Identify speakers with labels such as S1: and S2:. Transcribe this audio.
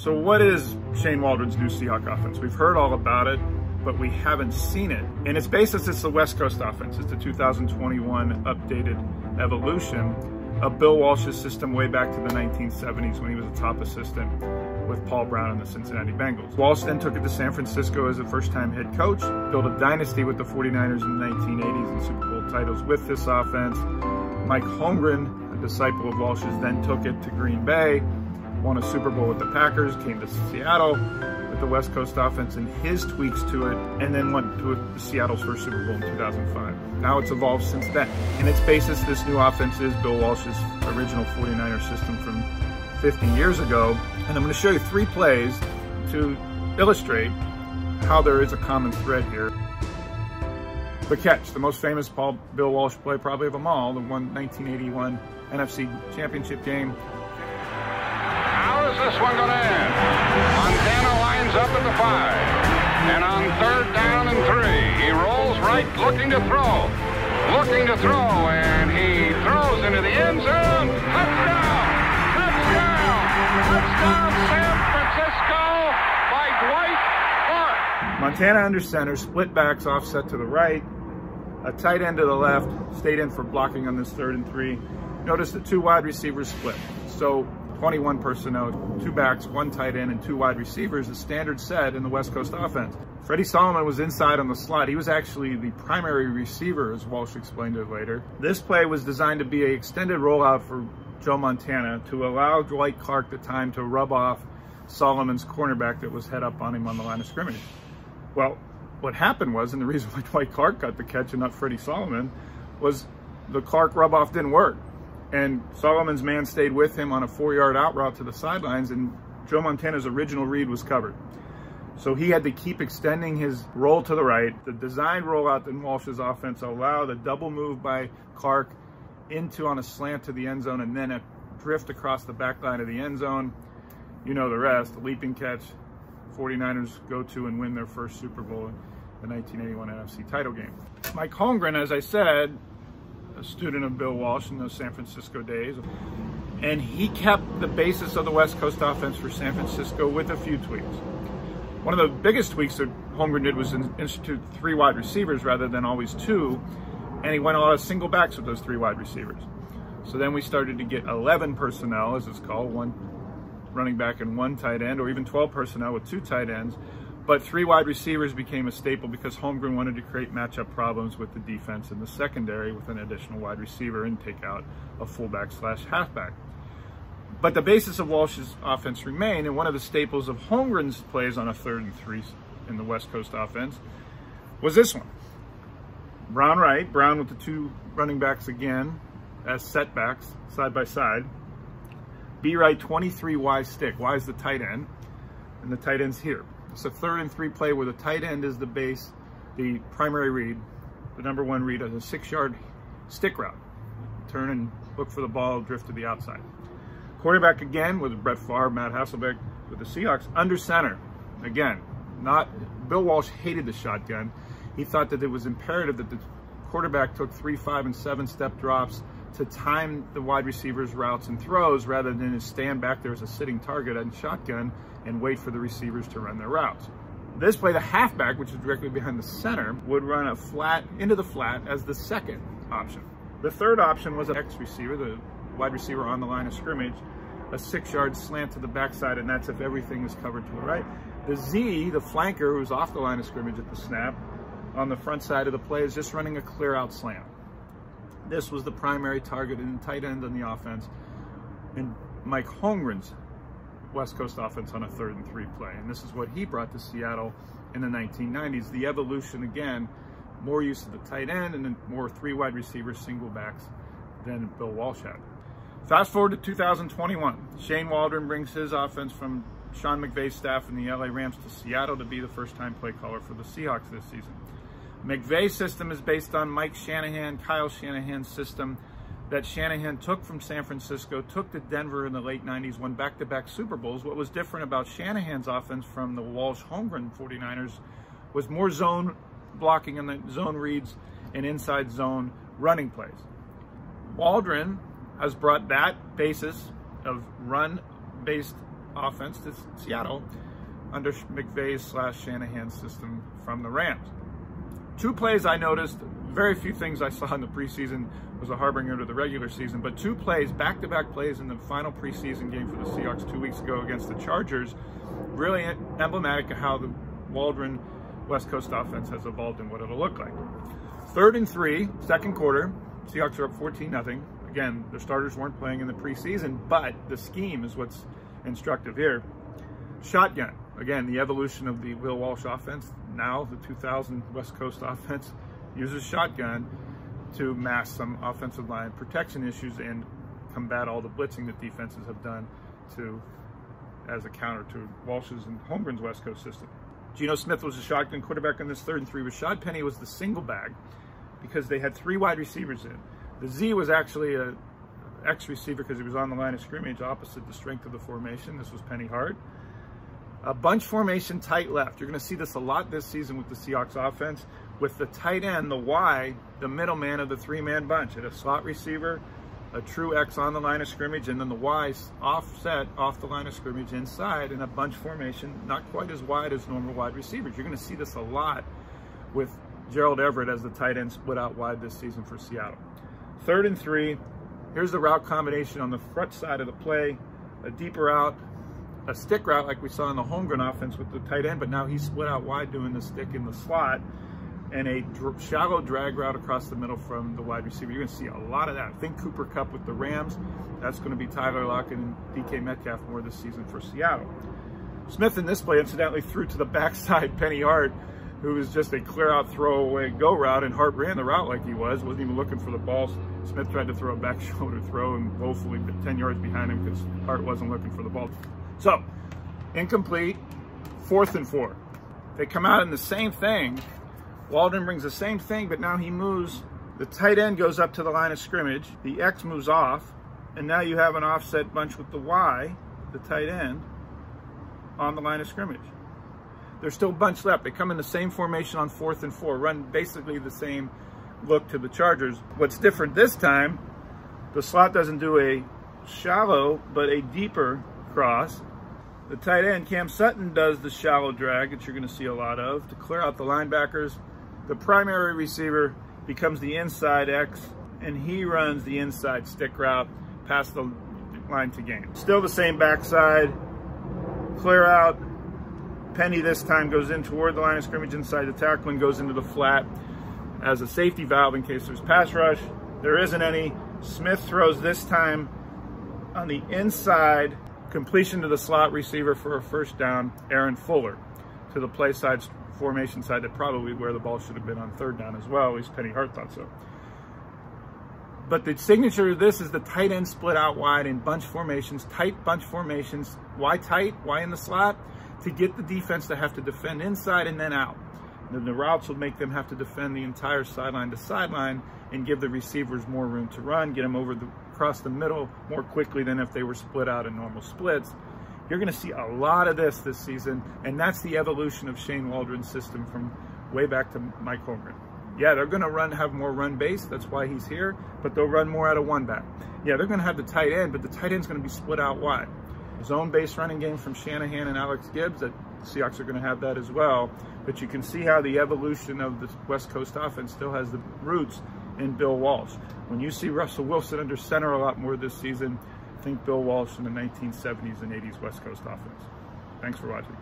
S1: So what is Shane Waldron's new Seahawk offense? We've heard all about it, but we haven't seen it. And its basis is the West Coast offense. It's the 2021 updated evolution of Bill Walsh's system way back to the 1970s when he was a top assistant with Paul Brown and the Cincinnati Bengals. Walsh then took it to San Francisco as a first-time head coach, built a dynasty with the 49ers in the 1980s and Super Bowl titles with this offense. Mike Holmgren, a disciple of Walsh's, then took it to Green Bay, won a Super Bowl with the Packers, came to Seattle with the West Coast offense and his tweaks to it, and then went to Seattle's first Super Bowl in 2005. Now it's evolved since then. In its basis, this new offense is Bill Walsh's original 49er system from 50 years ago. And I'm going to show you three plays to illustrate how there is a common thread here. The catch, the most famous Paul Bill Walsh play probably of them all, the one 1981 NFC Championship game.
S2: This one going to end? Montana lines up at the five. And on third down and three, he rolls right looking to throw. Looking to throw, and he throws into the end zone. Touchdown! Touchdown! Touchdown, San Francisco by Dwight Clark.
S1: Montana under center, split backs offset to the right, a tight end to the left, stayed in for blocking on this third and three. Notice the two wide receivers split. So 21 personnel, two backs, one tight end, and two wide receivers, the standard set in the West Coast offense. Freddie Solomon was inside on the slot. He was actually the primary receiver, as Walsh explained it later. This play was designed to be an extended rollout for Joe Montana to allow Dwight Clark the time to rub off Solomon's cornerback that was head up on him on the line of scrimmage. Well, what happened was, and the reason why Dwight Clark got the catch and not Freddie Solomon, was the Clark rub off didn't work. And Solomon's man stayed with him on a four yard out route to the sidelines, and Joe Montana's original read was covered. So he had to keep extending his roll to the right. The design rollout in Walsh's offense allowed a double move by Clark into on a slant to the end zone and then a drift across the back line of the end zone. You know the rest. Leaping catch. 49ers go to and win their first Super Bowl in the 1981 NFC title game. Mike Holmgren, as I said, a student of Bill Walsh in those San Francisco days. And he kept the basis of the West Coast offense for San Francisco with a few tweaks. One of the biggest tweaks that Holmgren did was institute three wide receivers rather than always two, and he went a lot of single backs with those three wide receivers. So then we started to get 11 personnel, as it's called, one running back and one tight end, or even 12 personnel with two tight ends. But three wide receivers became a staple because Holmgren wanted to create matchup problems with the defense in the secondary with an additional wide receiver and take out a fullback slash halfback. But the basis of Walsh's offense remained, and one of the staples of Holmgren's plays on a third and three in the West Coast offense was this one. Brown right, Brown with the two running backs again as setbacks side by side. B right 23 Y stick. Y is the tight end, and the tight end's here. It's a third and three play where the tight end is the base, the primary read, the number one read as a six yard stick route. Turn and look for the ball, drift to the outside. Quarterback again with Brett Favre, Matt Hasselbeck with the Seahawks under center. Again, not Bill Walsh hated the shotgun. He thought that it was imperative that the quarterback took three, five, and seven step drops to time the wide receivers' routes and throws rather than to stand back there as a sitting target and shotgun and wait for the receivers to run their routes. This play, the halfback, which is directly behind the center, would run a flat into the flat as the second option. The third option was an X receiver, the wide receiver on the line of scrimmage, a six yard slant to the backside, and that's if everything is covered to the right. The Z, the flanker who's off the line of scrimmage at the snap, on the front side of the play is just running a clear out slant. This was the primary target in the tight end on the offense. And Mike Holmgren's West Coast offense on a third and three play. And this is what he brought to Seattle in the 1990s. The evolution again, more use of the tight end and then more three wide receivers, single backs than Bill Walsh had. Fast forward to 2021. Shane Waldron brings his offense from Sean McVay's staff in the LA Rams to Seattle to be the first time play caller for the Seahawks this season. McVay's system is based on Mike Shanahan, Kyle Shanahan's system that Shanahan took from San Francisco, took to Denver in the late 90s, won back-to-back Super Bowls. What was different about Shanahan's offense from the Walsh Holmgren 49ers was more zone blocking and the zone reads and inside zone running plays. Waldron has brought that basis of run-based offense to Seattle under McVay's slash Shanahan system from the Rams. Two plays I noticed, very few things I saw in the preseason was a harbinger to the regular season, but two plays, back-to-back plays in the final preseason game for the Seahawks two weeks ago against the Chargers, really emblematic of how the Waldron West Coast offense has evolved and what it'll look like. Third and three, second quarter, Seahawks are up 14 nothing. Again, the starters weren't playing in the preseason, but the scheme is what's instructive here. Shotgun. Again, the evolution of the Will Walsh offense. Now the 2000 West Coast offense uses shotgun to mask some offensive line protection issues and combat all the blitzing that defenses have done to as a counter to Walsh's and Holmgren's West Coast system. Geno Smith was a shotgun quarterback on this third and three. Rashad Penny was the single bag because they had three wide receivers in. The Z was actually a X receiver because he was on the line of scrimmage opposite the strength of the formation. This was Penny Hart. A bunch formation tight left. You're going to see this a lot this season with the Seahawks offense. With the tight end, the Y, the middleman of the three-man bunch. At a slot receiver, a true X on the line of scrimmage, and then the Y offset off the line of scrimmage inside in a bunch formation, not quite as wide as normal wide receivers. You're going to see this a lot with Gerald Everett as the tight end split out wide this season for Seattle. Third and three. Here's the route combination on the front side of the play. A deeper out, a stick route like we saw in the Holmgren offense with the tight end, but now he's split out wide doing the stick in the slot and a dr shallow drag route across the middle from the wide receiver. You're going to see a lot of that. Think Cooper Kupp with the Rams. That's going to be Tyler Lockett and DK Metcalf more this season for Seattle. Smith in this play incidentally threw to the backside Penny Hart, who was just a clear out throwaway go route, and Hart ran the route like he was, wasn't even looking for the ball. Smith tried to throw a back shoulder throw and woefully 10 yards behind him because Hart wasn't looking for the ball. So, incomplete, fourth and four. They come out in the same thing. Waldron brings the same thing, but now he moves. The tight end goes up to the line of scrimmage. The X moves off, and now you have an offset bunch with the Y, the tight end, on the line of scrimmage. They're still bunched left. They come in the same formation on fourth and four, run basically the same look to the Chargers. What's different this time, the slot doesn't do a shallow, but a deeper cross. The tight end, Cam Sutton, does the shallow drag that you're going to see a lot of to clear out the linebackers. The primary receiver becomes the inside X, and he runs the inside stick route past the line to gain. Still the same backside, clear out. Penny this time goes in toward the line of scrimmage inside the tackle and goes into the flat as a safety valve in case there's pass rush. There isn't any. Smith throws this time on the inside completion to the slot receiver for a first down, Aaron Fuller, to the play side, formation side, that probably where the ball should have been on third down as well. At least Penny Hart thought so. But the signature of this is the tight end split out wide in bunch formations, tight bunch formations. Why tight? Why in the slot? To get the defense to have to defend inside and then out. Then the routes will make them have to defend the entire sideline to sideline and give the receivers more room to run, get them over the across the middle more quickly than if they were split out in normal splits. You're going to see a lot of this this season, and that's the evolution of Shane Waldron's system from way back to Mike Holmgren. Yeah, they're going to run have more run base. That's why he's here, but they'll run more out of one back. Yeah, they're going to have the tight end, but the tight end's going to be split out wide. Zone base running game from Shanahan and Alex Gibbs, that Seahawks are going to have that as well. But you can see how the evolution of the West Coast offense still has the roots in Bill Walsh. When you see Russell Wilson under center a lot more this season, think Bill Walsh in the 1970s and 80s West Coast offense. Thanks for watching.